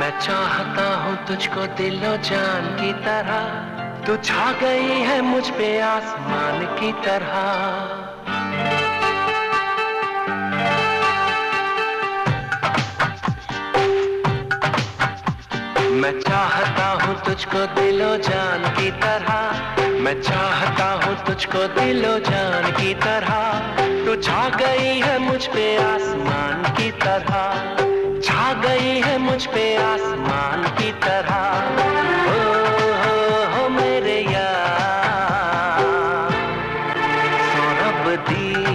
मैं चाहता हूँ तुझको दिलो जान की तरह। तू छा गई है मुझ पे आसमान की तरह। मैं चाहता हूँ तुझको दिलो जान की तरह। मैं चाहता हूँ तुझको दिलो जान की तरह। तू छा गई है मुझ पे आसमान की तरह। छा गई है मुझ पे आसमान की तरह। हो, हो मेरे यार। सौरभ दी